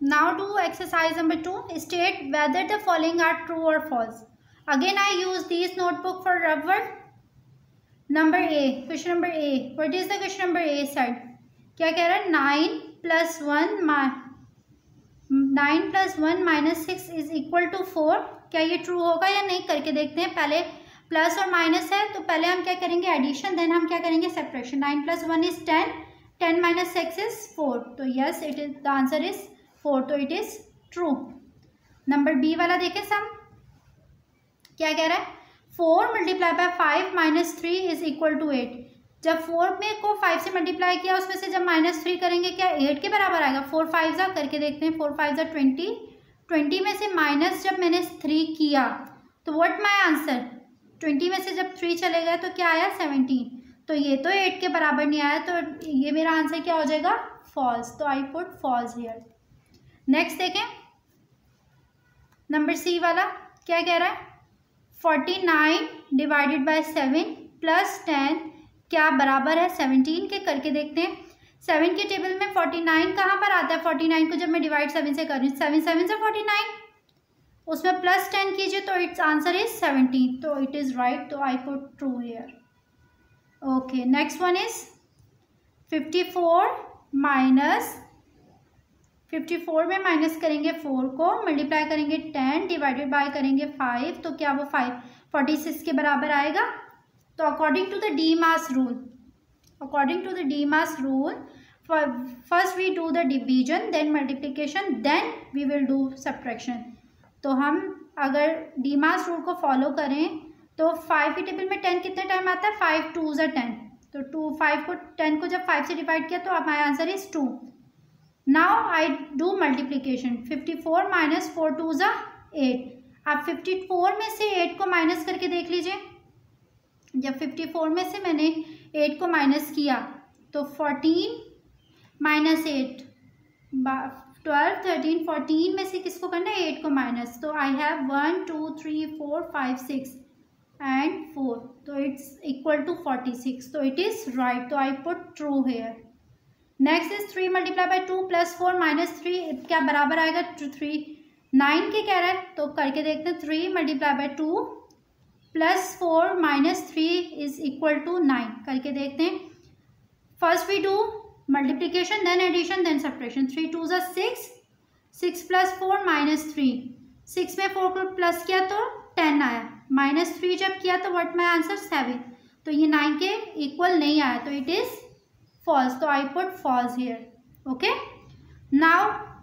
now do exercise number 2 state whether the following are true or false again i use these notebook for rubber number a question number a what is the question number a said क्या कह रहा है nine plus one nine plus one minus six is equal to four क्या ये true होगा या नहीं करके देखते हैं पहले प्लस और माइनस है तो पहले हम क्या करेंगे एडिशन देन हम क्या करेंगे separation nine plus one is ten ten minus six is four तो yes it is the answer is four तो it is true. Number B वाला देखें सम। क्या कह रहा है? Four multiply by five minus three is equal to eight. जब four में को फाइव से मल्टीप्लाई किया, उसमें से जब माइनस थ्री करेंगे, क्या एट के बराबर आएगा? फोर फाइव ज़ा करके देखते हैं, फोर फाइव ज़ा ट्वेंटी। ट्वेंटी में से माइनस जब मैंने थ्री किया तो व्हाट माय आंसर ट्वेंटी में से जब थ्री चले गए तो क्या आया? सेवनटीन। तो ये तो एट के बराबर नहीं आया तो ये मेरा आंसर क्या हो जाएगा? फॉल्स तो I put false here next देखें। नंबर सी वाला क्या कह रहा है? Forty nine divided by seven plus ten क्या बराबर है? सेवनटीन के करके देखते हैं। सेवन के टेबल में फोर्टी नाइन कहाँ पर आता है? फोर्टी नाइन को जब मैं डिवाइड सेवन से कर रही हूँ। सेवन सेवन से फोर्टी नाइन उसमें प्लस टेन कीजिए तो इट्स आंसर इज़ सेवनटीन तो इट इज़ राइट तो I put true here okay next one is fifty four minus fifty four में माइनस करेंगे फोर को, मल्टीप्लाई करेंगे टेन, डिवाइडेड बाय करेंगे फाइव तो क्या वो फाइव? फोर्टी सिक्स के बराबर आएगा। तो according to the DMAS rule according to the DMAS rule first we do the division then multiplication then we will do subtraction तो हम अगर डी मास रूल को फॉलो करें तो फाइव की टेबल में टेन कितने टाइम आता है? फाइव टू ज़ा टेन तो टू फाइव को टेन को जब फाइव से डिवाइड किया तो my answer is two now I do multiplication fifty four minus four two ज़ा एट आप फिफ्टी फोर में से एट को माइनस करके देख लीजिए। जब फिफ्टी फोर में से मैंने एट को माइनस किया तो fourteen minus eight twelve thirteen fourteen में से किसको करना है? एट को माइनस तो I have one two three four five six and four तो it's equal to forty six तो इट इज़ राइट तो I put true here next is three multiply by two plus four minus three क्या बराबर आएगा? To three nine के कह रहा है? तो करके देखते हैं three multiply by two plus four minus three is equal to nine करके देखते हैं। First we do multiplication then addition then subtraction three two ज़ा six six plus four minus three six में फोर को प्लस किया तो ten आया। Minus three जब किया तो वट माई आंसर सेवन तो ये नाइन के इक्वल नहीं आया तो it is false. So i put false here. Okay? Now